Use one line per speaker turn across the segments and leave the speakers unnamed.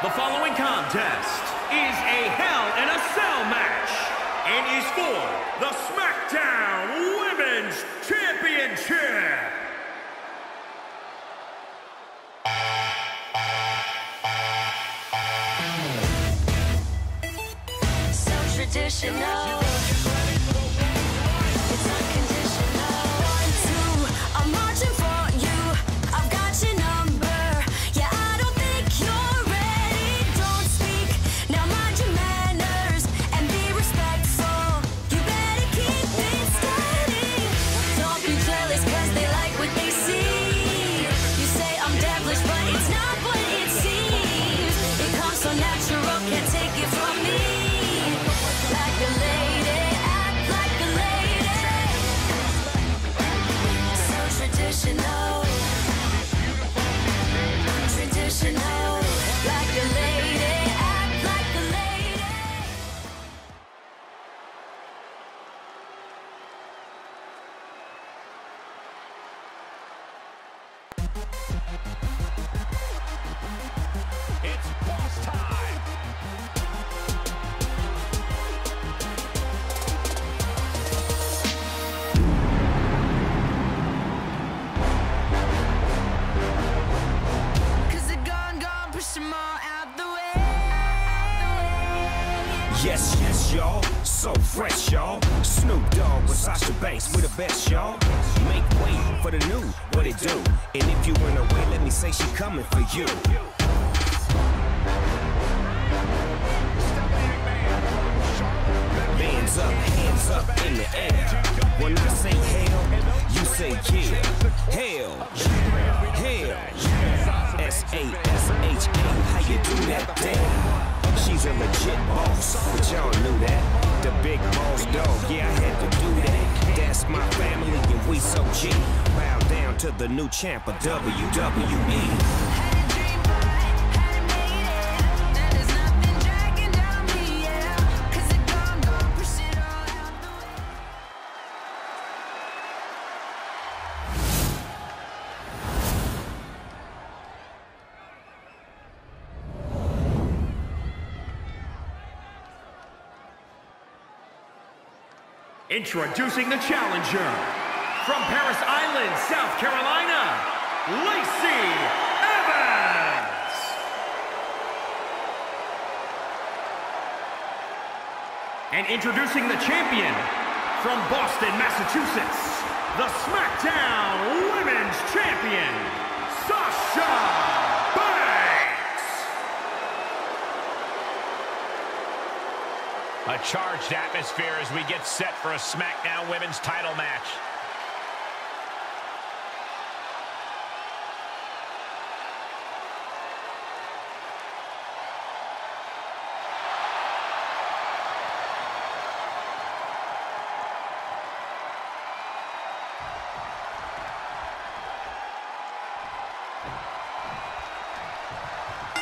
The following contest is a Hell in a Cell match and is for the SmackDown Women's Championship.
So traditional.
Fresh, y'all. Snoop Dogg with Sasha Banks, we the best, y'all. Make way for the new, what it do? And if you run away, let me say she coming for you. Bands up, hands up in the air. When I say hell, you say yeah. Hell, hell. S-A-S-H-A, how you do that damn? She's a legit boss, but y'all knew that. The big boss dog, yeah, I had to do that. That's my family, and we so G. Bow down to the new champ of. WWE.
Introducing the challenger from Parris Island, South Carolina, Lacey Evans. And introducing the champion from Boston, Massachusetts, the SmackDown Women's Champion, Sasha Banks.
A charged atmosphere as we get set for a SmackDown Women's title match.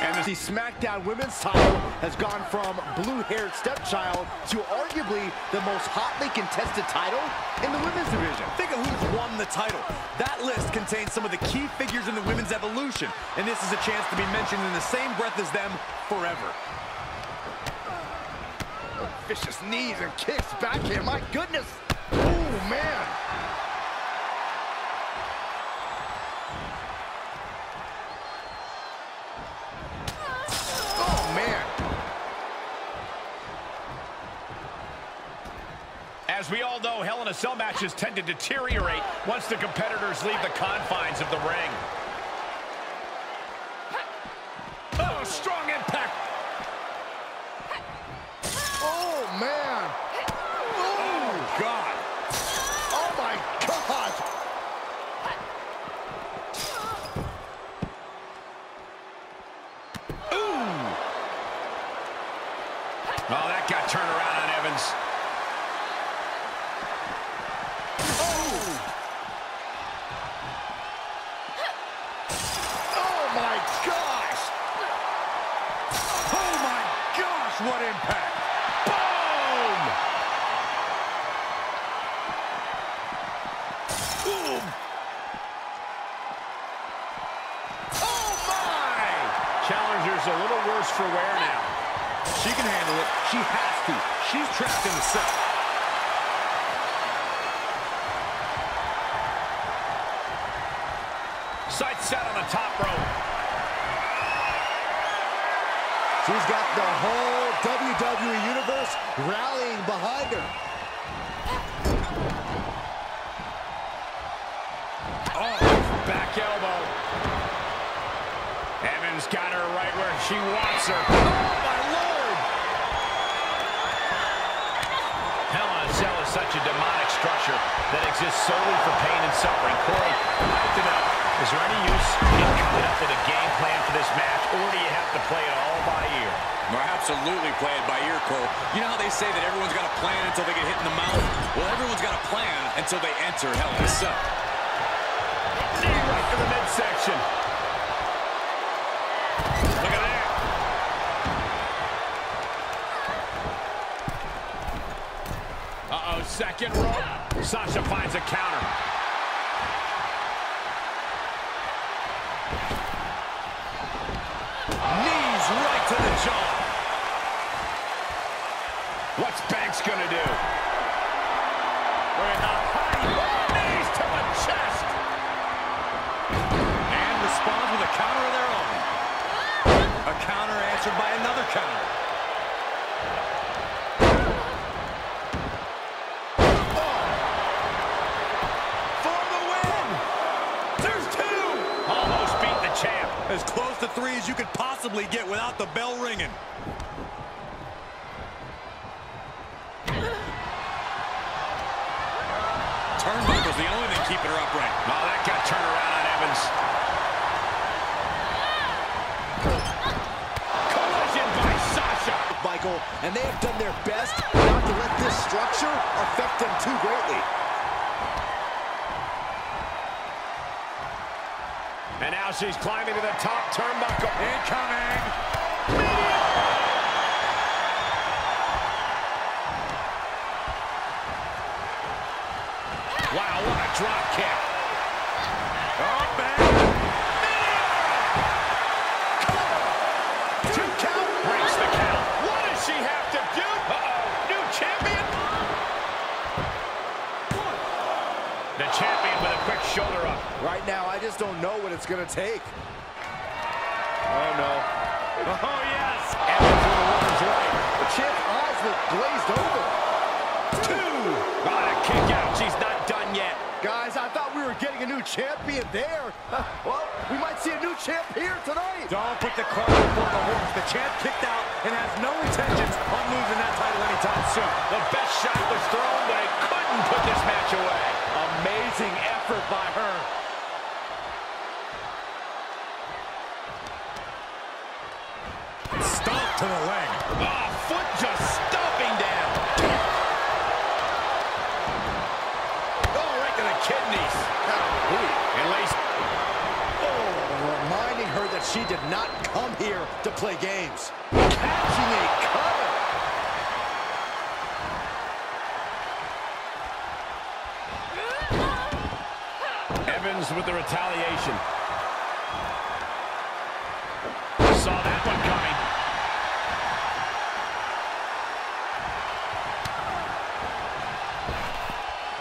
And the SmackDown Women's title has gone from blue-haired stepchild to arguably the most hotly contested title in the women's division.
Think of who's won the title. That list contains some of the key figures in the women's evolution, and this is a chance to be mentioned in the same breath as them forever.
Vicious knees and kicks back here. My goodness. Oh, man.
Cell matches tend to deteriorate once the competitors leave the confines of the ring. Oh, strong impact.
Oh, man.
Oh, God.
Oh, my God. Ooh.
Oh, that got turned around on Evans.
Oh, my gosh.
Oh, my gosh, what impact. Boom!
Oh, my.
Challenger's a little worse for wear now.
She can handle it. She has to. She's trapped in the cell.
Sight set on the top rope.
She's got the whole WWE Universe rallying behind her.
Evans got her right where she wants her. Oh, my Lord! Hell in a Cell is such a demonic structure that exists solely for pain and suffering. Corey, I'd like to know, is there any use in coming up with a game plan for this match, or do you have to play it all by ear?
No, absolutely play it by ear, Cole. You know how they say that everyone's got a plan until they get hit in the mouth? Well, everyone's got a plan until they enter Hell in a Cell.
Knee right to the midsection. Look at that. Uh-oh, second rope. Sasha finds a counter. Knees right to the jaw. What's Banks gonna do?
Keeping her upright.
Oh, that got turned around on Evans. Collision by Sasha.
Michael, and they have done their best not to let this structure affect them too greatly.
And now she's climbing to the top turnbuckle. Incoming. Wow, drop kick. Oh, man. Two count. Breaks the count. What does she have to do? Uh-oh. New champion. The champion with a quick shoulder up.
Right now, I just don't know what it's going to take.
Oh, no. Oh, yes. With the woman's right.
The champ's eyes look glazed over.
Two. Got a kick out. She's not done
I thought we were getting a new champion there. well, we might see a new champ here tonight.
Don't put the cart before the horse. The champ kicked out and has no intentions on losing that title anytime soon.
The best shot was thrown, but it couldn't put this match away.
Amazing effort by her. Stomp to the leg.
Oh, foot just stomping down. Oh, right to the kidneys. And Lace.
Reminding her that she did not come here to play games. Catching a cover.
Evans with the retaliation. Saw that one coming.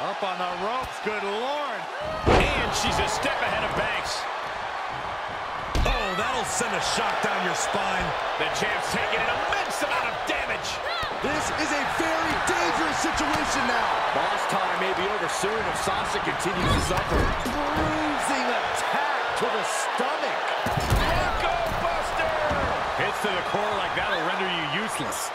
Up on the ropes, good lord.
And she's a step ahead of Banks.
That'll send a shock down your spine.
The champ's taking an immense amount of damage.
This is a very dangerous situation now.
Boss time may be over soon if Sasha continues to suffer.
Bruising attack to the stomach.
Bronco Buster.
Hits to the core like that'll render you useless.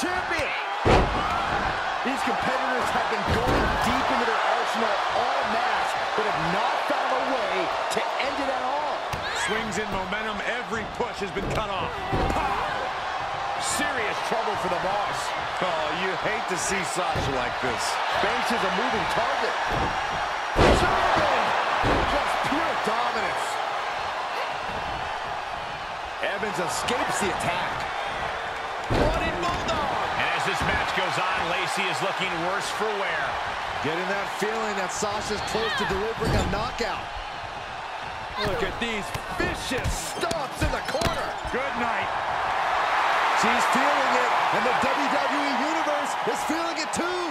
Champion. These competitors have been going deep into their arsenal all match, but have not found a way to end it at all.
Swings in momentum. Every push has been cut off.
Serious
trouble for the boss.
Oh, you hate to see Sasha like this.
Banks is a moving target. Just pure dominance. Evans escapes the attack. Running Bulldog!
And as this match goes on, Lacey is looking worse for wear.
Getting that feeling that Sasha's close to delivering a knockout. Look at these vicious stomps in the corner.
Good night.
She's feeling it, and the WWE Universe is feeling it too.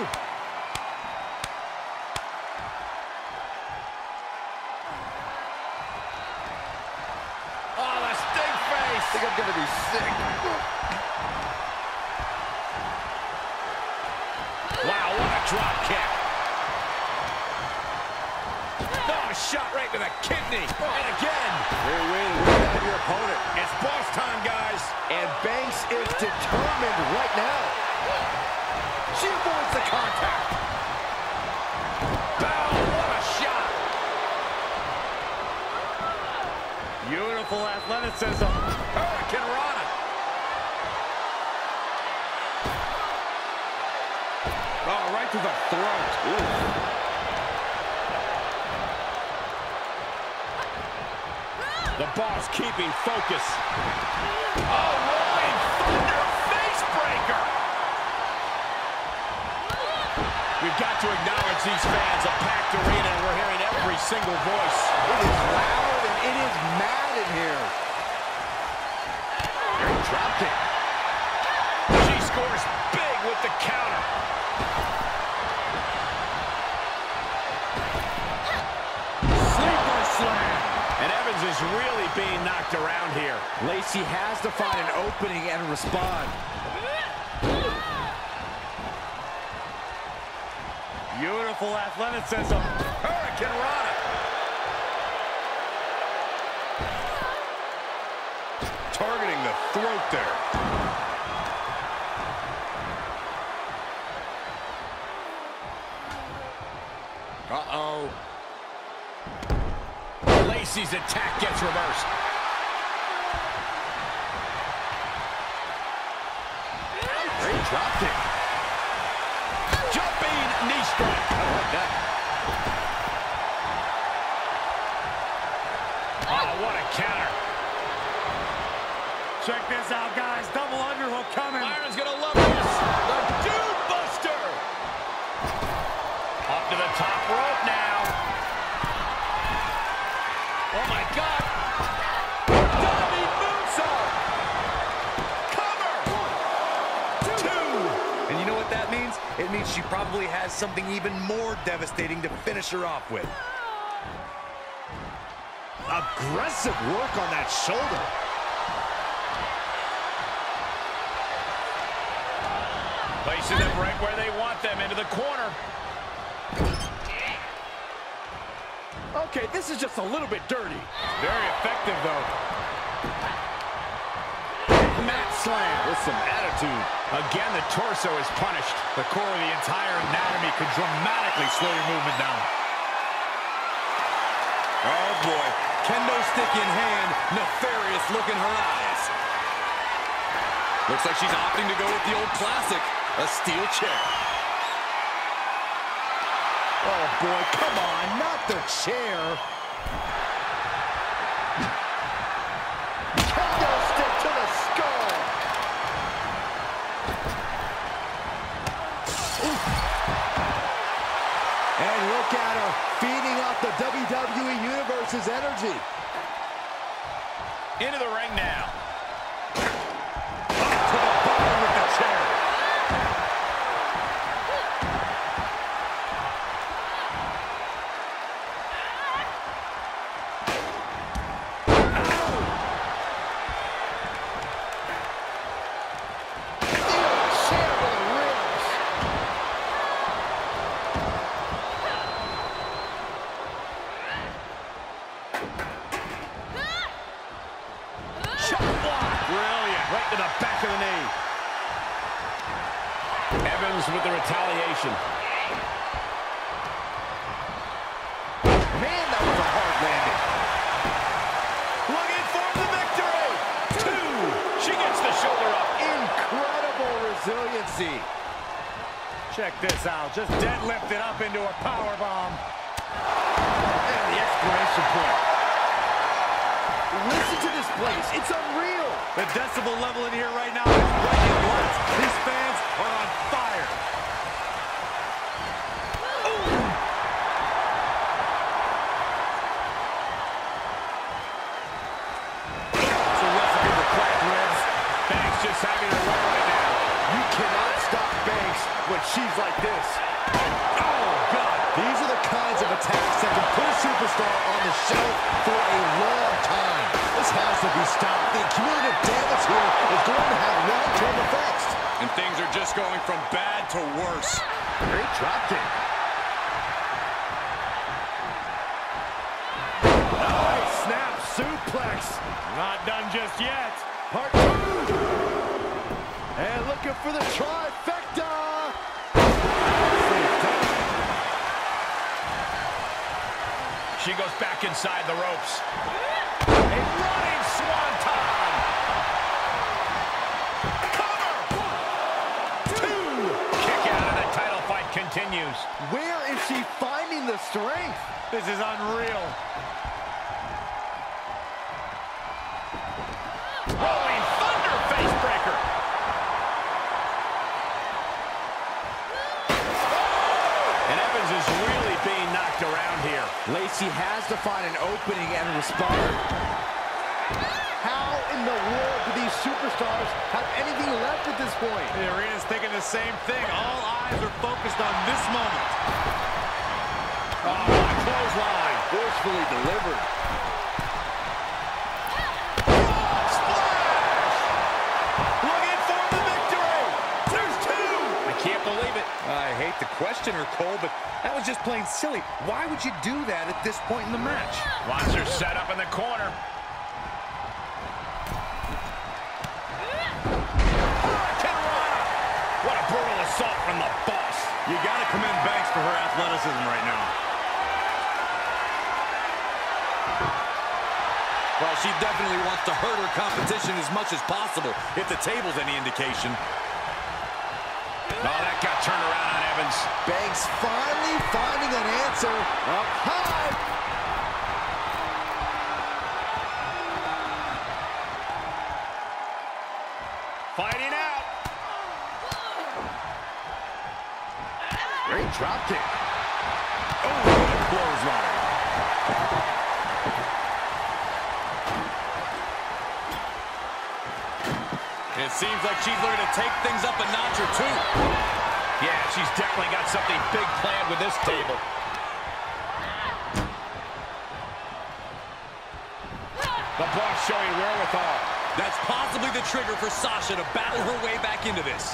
Oh, the stink face!
I think I'm gonna be sick.
Drop kick. Oh, a shot right to the kidney. And again.
Great way to win out your opponent.
It's boss time, guys.
And Banks is determined right now. She avoids the contact.
Bow, what a shot.
Beautiful athleticism. Hurricanrana. Right to the
boss keeping focus. Oh, rolling thunder face breaker. We've got to acknowledge these fans, a packed arena, and we're hearing every single voice.
It is loud and it is mad in here. Drop kick.
She scores big with the counter. Is really being knocked around here.
Lacey has to find an opening and respond.
Beautiful athleticism.
Hurricanrana.
Targeting the throat there.
Uh-oh. Lacey's attack gets reversed.
Great drop kick.
Jumping knee strike. I like that. Oh, what a counter.
Check this out, guys. Double underhook coming.
Byron's gonna love this. The
probably has something even more devastating to finish her off with.
Aggressive work on that shoulder.
Placing them right where they want them, into the corner.
Okay, this is just a little bit dirty.
Very effective, though.
Slam with some attitude.
Again, the torso is punished. The core of the entire anatomy could dramatically slow your movement down.
Oh, boy. Kendo stick in hand, nefarious look in her eyes. Looks like she's opting to go with the old classic, a steel chair.
Oh boy, come on, not the chair. The WWE Universe's energy.
Into the ring now.
Up to the bottom with the chair.
Chair to the ribs.
Shot block. Brilliant. Right to the back of the knee. Evans with the retaliation.
Man, that was a hard landing.
Looking for the victory. Two. She gets the shoulder up.
Incredible resiliency.
Check this out. Just deadlifted up into a power bomb.
And the expiration point. Listen to this place. It's unreal.
The decibel level in here right now is breaking glass. These fans are on fire. It's a recipe for cracked ribs.
Banks just having her
when she's like this.
Oh, God.
These are the kinds of attacks that can put a superstar on the shelf for a long time. This has to be stopped. The cumulative damage here is going to have long-term effects.
And things are just going from bad to worse.
Great drop kick. Nice snap suplex.
Not done just yet.
Part two. And looking for the trifecta.
She goes back inside the ropes. A running swanton. Cover. Kick out and the title fight continues.
Where is she finding the strength?
This is unreal.
Rolling thunder face breaker. And Evans is really being knocked around here.
Lacey has to find an opening and respond. How in the world do these superstars have anything left at this point?
The arena's thinking the same thing. All eyes are focused on this moment.
Oh, what a clothesline.
Forcefully delivered.
Hate to question her, Cole, but that was just plain silly. Why would you do that at this point in the match?
Wants her set up in the corner. What a brutal assault from the boss.
You got to commend Banks for her athleticism right now.
Well, she definitely wants to hurt her competition as much as possible, if the table's any indication.
That got turned around on Evans.
Banks finally finding an answer. Up high.
Fighting out.
Great drop kick.
Oh, what a clothesline.
It seems like she's looking to take things up a notch or two.
She's definitely got something big planned with this table. The boss showing wherewithal.
That's possibly the trigger for Sasha to battle her way back into this.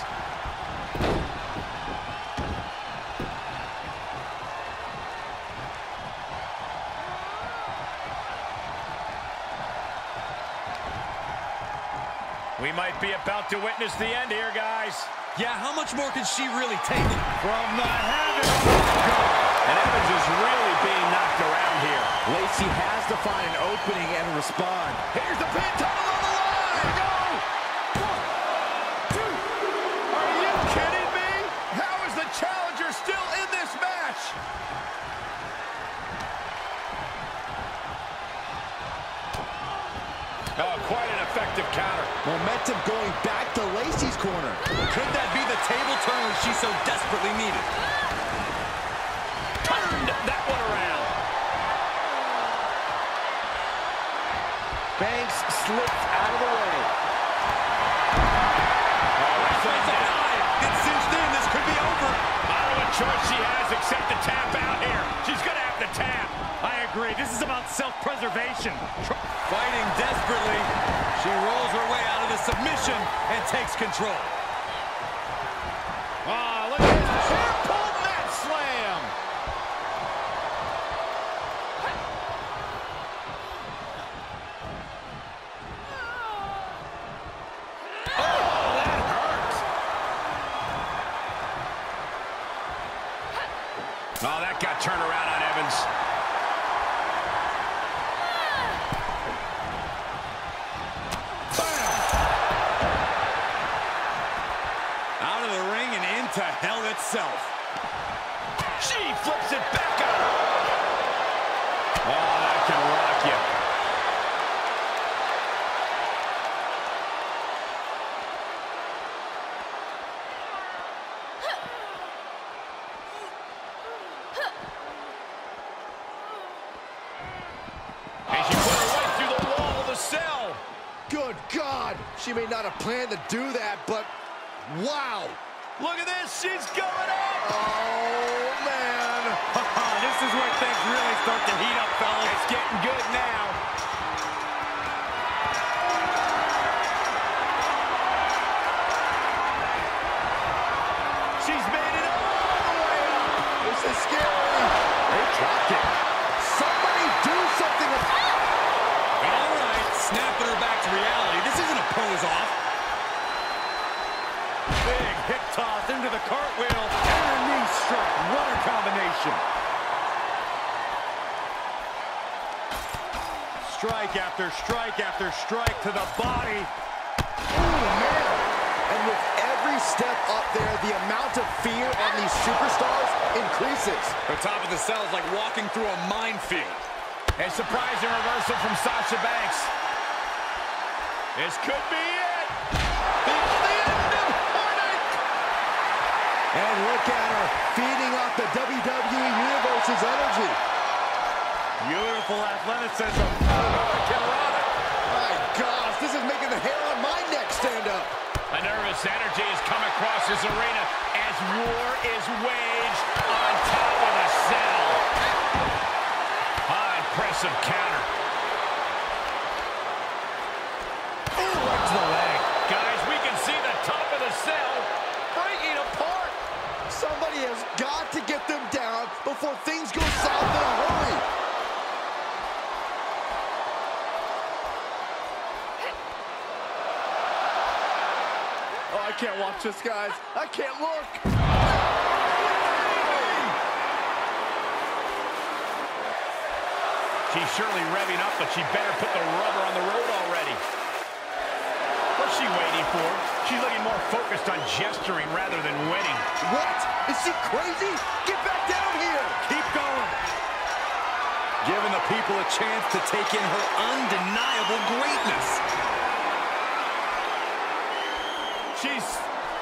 We might be about to witness the end here, guys.
Yeah, how much more can she really take?
From the heavens. And Evans is really being knocked around here.
Lacey has to find an opening and respond. Here's the pin title on the line. Go! One, two. Are you kidding me? How is the challenger still in this match?
Oh, quite an effective counter.
Momentum going back to Lacey's corner.
Could that be the table turn she so desperately needed?
Turned that one around.
Banks slipped out of the way.
Wrestling down.
It's cinched in. This could be over.
I don't know what choice she has except to tap out here. She's going to have to tap.
I agree. This is about self-preservation.
Fighting desperately, she rolls her way out of the submission and takes control.
Ah, look at this. Chair pull mat slam.
Oh, that got turned around on Evans.
itself.
She flips it back on her. Oh, that can rock you. And she put her right through the wall of the cell.
Good God! She may not have planned to do that, but wow!
Look at this. She's going up.
Oh, man!
this is where things really start to heat up, fellas.
It's getting good now. Into the cartwheel. And a knee strike. What a combination. Strike after strike after strike to the body.
And with every step up there, the amount of fear on these superstars increases.
The top of the cell is like walking through a minefield.
A surprising reversal from Sasha Banks. This could be
And look at her, feeding off the WWE Universe's energy.
Beautiful athleticism. Hurricanrana.
My gosh, this is making the hair on my neck stand up.
A nervous energy has come across this arena as war is waged on top of the cell. Ah, impressive counter. Ooh, right to the leg. Guys, we can see the top of the cell breaking apart.
Somebody has got to get them down before things go south in a hurry. Oh, I can't watch this, guys. I can't look.
Surely revving up, but she better put the rubber on the road already. What's she waiting for? She's looking more focused on gesturing rather than winning.
What? Is she crazy? Get back down here.
Keep going. Giving the people a chance to take in her undeniable greatness.
She's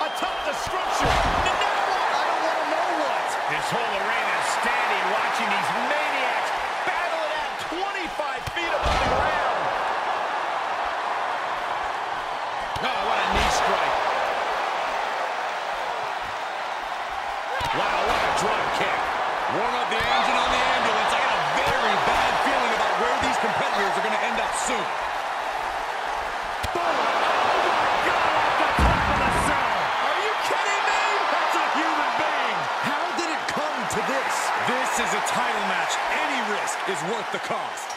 atop the structure. And now what?
I don't want to know what.
This whole arena is standing watching these maniacs battle it out 25 feet above the ground. Oh, what a knee strike. Wow, what a drop kick.
Warm up the engine on the ambulance. I got a very bad feeling about where these competitors are going to end up soon. Oh my god, off the top of the sound.
Are you kidding me? That's a human being.
How did it come to this?
This is a title match. Any risk is worth the cost.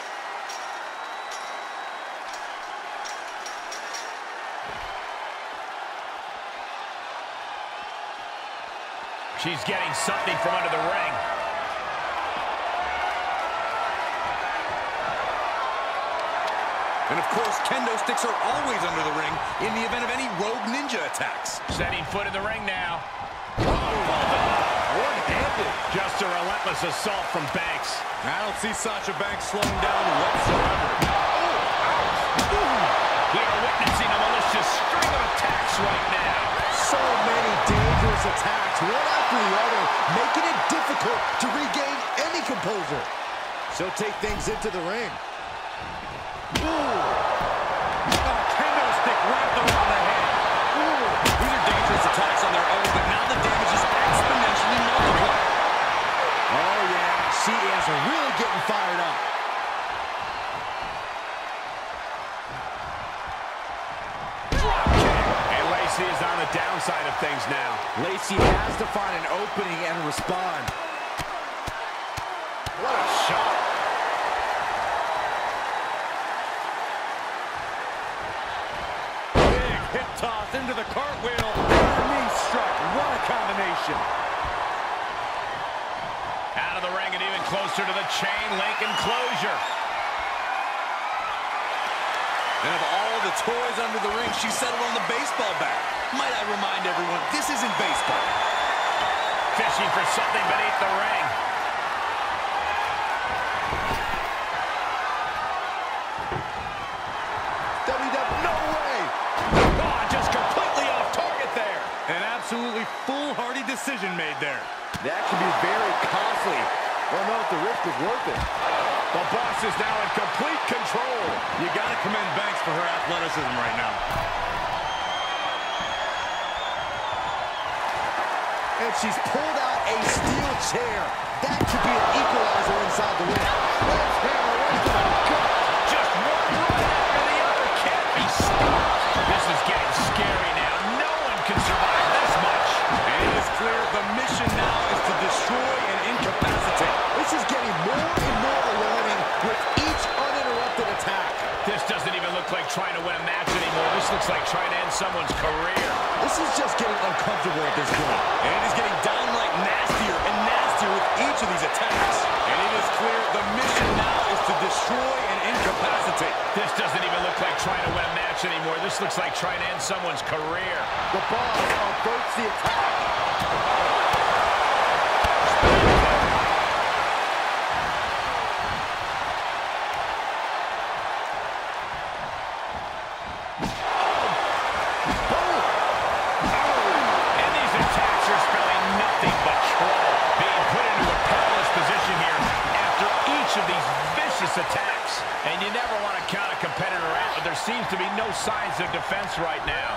She's getting something from under the ring.
And of course, kendo sticks are always under the ring in the event of any rogue ninja attacks.
Setting foot in the ring now.
Oh, one-handed.
Just a relentless assault from Banks.
I don't see Sasha Banks slowing down whatsoever.
Attacks,
one after the other, making it difficult to regain any composure. She'll take things into the ring.
Oh, A kendo stick wrapped around the head. Ooh.
These are dangerous attacks on their own, but now the damage is exponentially multiplied.
Oh, yeah, she is really getting fired up.
Downside of things now.
Lacey has to find an opening and respond.
What a shot. Big hip toss into the cartwheel. Knee strike. What a combination. Out of the ring and even closer to the chain link enclosure.
And of all the toys under the ring, she settled on the baseball bat. Might I remind everyone, this isn't baseball.
Fishing for something beneath the ring.
WW, no way!
Oh, just completely off target there.
An absolutely foolhardy decision made there.
That can be very costly. I don't know if the risk is worth it.
The boss is now in complete control.
You got to commend Banks for her athleticism right now.
And she's pulled out a steel chair. That could be an equalizer inside the ring. Sledgehammer right to the gut.
Just one right after the other can't be stopped. This is getting scary now. No one can survive this much.
And it is clear the mission now is to destroy and incapacitate.
This is getting more and more alarming with each uninterrupted attack.
This doesn't even look like trying to win a match anymore. This looks like trying to end someone's career.
This is just getting uncomfortable at this point.
And it is getting downright nastier and nastier with each of these attacks. And it is clear the mission now is to destroy and incapacitate.
This doesn't even look like trying to win a match anymore. This looks like trying to end someone's career.
The boss averts the attack.
Signs of defense right now.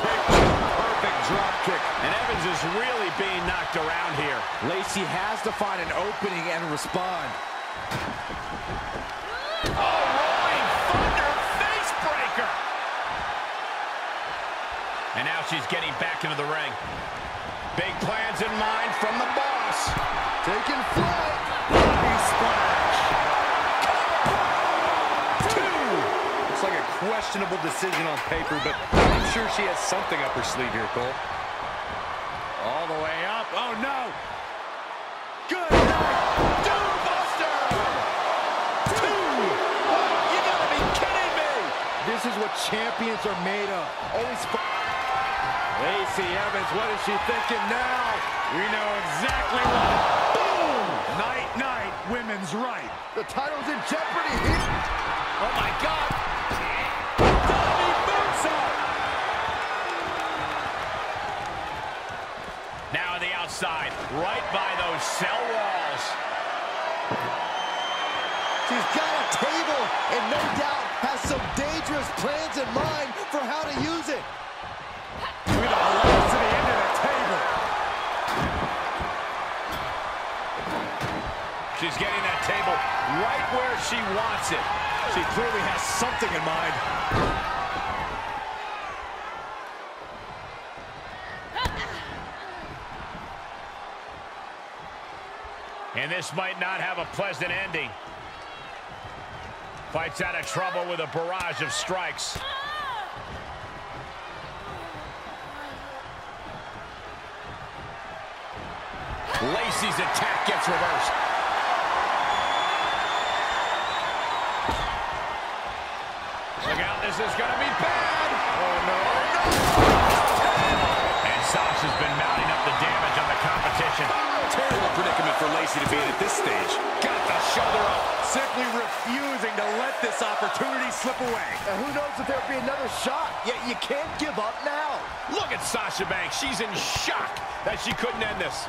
Perfect drop kick.
And Evans is really being knocked around here.
Lacey has to find an opening and respond.
Oh, rolling thunder face breaker. And now she's getting back into the ring. Big plans in mind from the boss.
Taking flight.
Questionable decision on paper, but I'm sure she has something up her sleeve here, Cole.
All the way up. Oh, no. Good night. Doombuster. Two. You gotta be kidding me.
This is what champions are made of. Always.
Lacey Evans, what is she thinking now? We know exactly what. Boom.
Night, night, women's right.
The title's in jeopardy here.
Oh, my God. Outside, right by those cell walls.
She's got a table and no doubt has some dangerous plans in mind for how to use it.
Look at the velocity into the table.
She's getting that table right where she wants it.
She clearly has something in mind.
And this might not have a pleasant ending. Fights out of trouble with a barrage of strikes. Lacey's attack gets reversed. Look out, this is going to be bad. Oh, no, And Sasha's been mounting up the damage on the competition.
Predicament for Lacey to be in at this stage.
Got the shoulder up.
Simply refusing to let this opportunity slip away.
And who knows if there'll be another shot. Yet you can't give up now.
Look at Sasha Banks. She's in shock that she couldn't end this.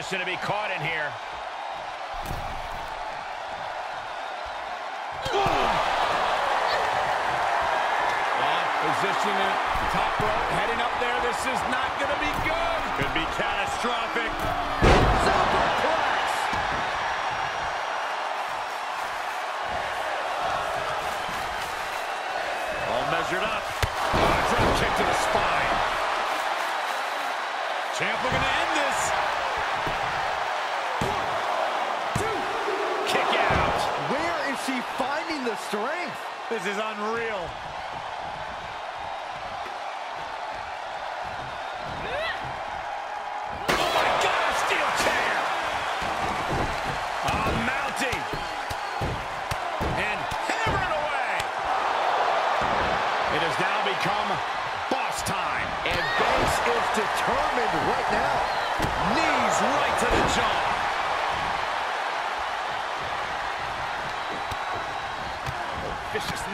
Position to be caught in here.
Position at top rope, heading up there. This is not going to be good. Could be catastrophic. Superplex. All measured up. Oh, drop kick to the spine. Champ looking to
strength?
This is unreal.
Oh my God, a steel chair. Mounting. And hammering away. It has now become boss time.
And Banks is determined right now.
Knees right to the jaw.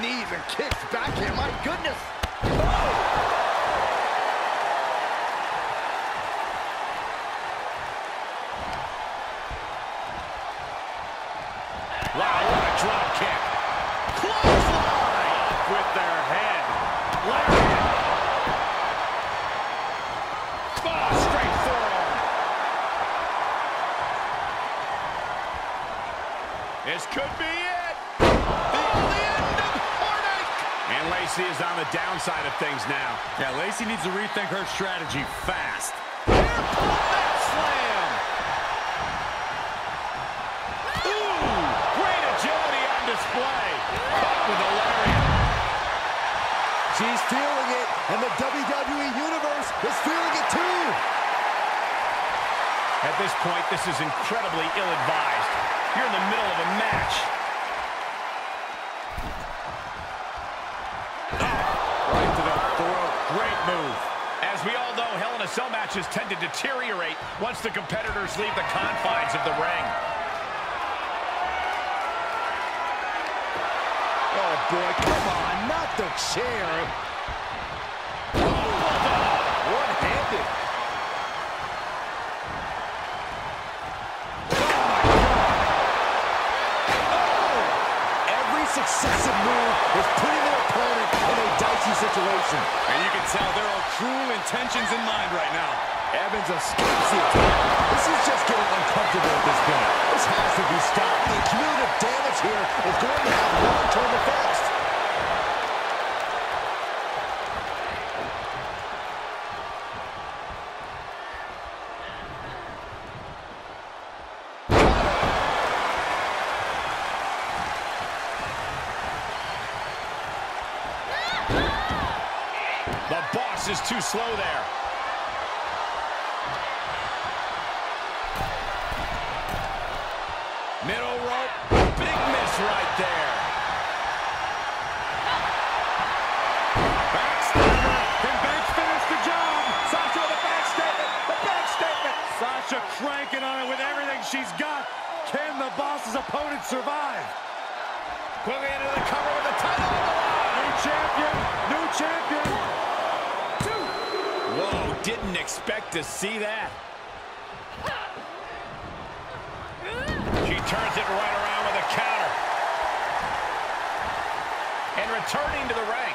Knees and kicks back here. My goodness.
Wow, what a drop kick. Clothesline.
Off with their head. Lariat.
Oh, straight forearm. This could be And Lacey is on the downside of things now.
Yeah, Lacey needs to rethink her strategy fast. Slam.
Ooh, great agility on display. Caught with a lariat.
She's feeling it, and the WWE Universe is feeling it too.
At this point, this is incredibly ill-advised. You're in the middle of a match. We all know, Hell in a Cell matches tend to deteriorate once the competitors leave the confines of the ring.
Oh boy, come on, not the chair. Oh, One-handed. Dicey situation.
And you can tell there are cruel intentions in mind right now.
Evans escapes the attack. This is just getting uncomfortable at this point. This has to be stopped. The cumulative damage here is going to have long-term effects.
Returning to the ring.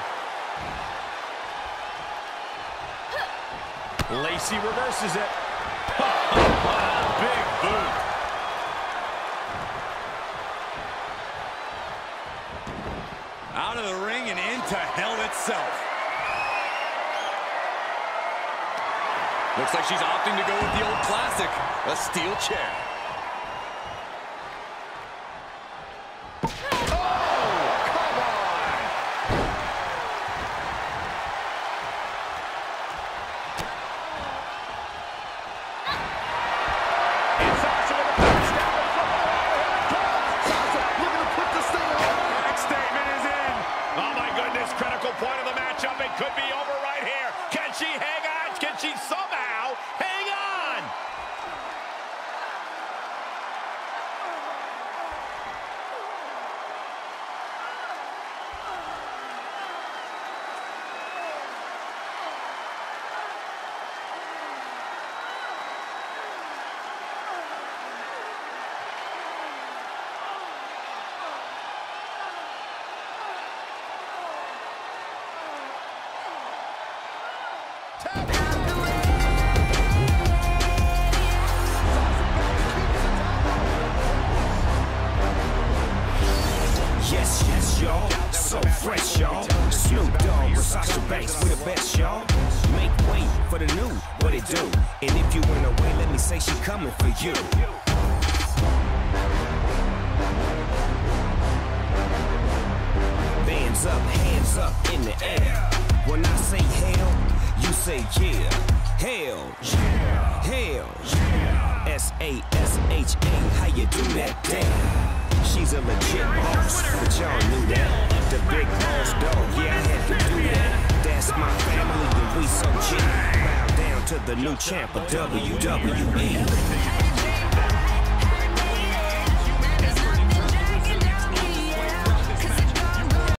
Lacey reverses it. Big boot.
Out of the ring and into hell itself. Looks like she's opting to go with the old classic, a steel chair.
Yes, y'all. So fresh, y'all. Snoop Dogg Sasha Banks, we the best, y'all. Make way for the new, what it do? And if you went away, let me say she coming for you. Bands up, hands up in the air. When I say hell, you say yeah. Hell, yeah. Hell, yeah. S A S H A, how you do that? Damn. She's a legit boss, but y'all knew that. The big boss dog, yeah, I had to do that. That's my family, and we so G. Bow down to the new champ of WWE.